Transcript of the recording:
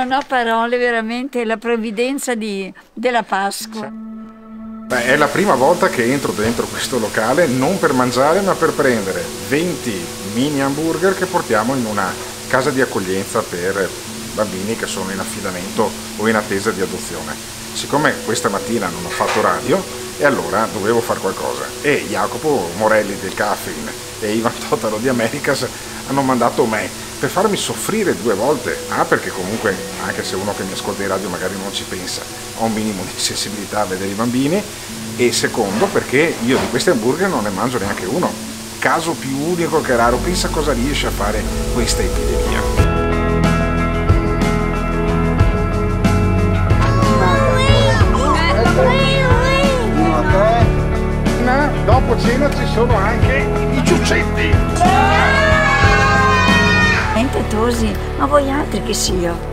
Non ho parole veramente, la provvidenza di, della Pasqua. Beh, è la prima volta che entro dentro questo locale non per mangiare ma per prendere 20 mini hamburger che portiamo in una casa di accoglienza per bambini che sono in affidamento o in attesa di adozione. Siccome questa mattina non ho fatto radio e allora dovevo fare qualcosa e Jacopo Morelli del Caffein e Ivan Totalo di Americas hanno mandato me per farmi soffrire due volte. Ah, perché comunque, anche se uno che mi ascolta in radio magari non ci pensa, ho un minimo di sensibilità a vedere i bambini. E secondo, perché io di questi hamburger non ne mangio neanche uno. Caso più unico che raro, pensa cosa riesce a fare questa epidemia. Dopo cena ci sono anche i ciuccetti. Niente tosi, ma voi altri che sia.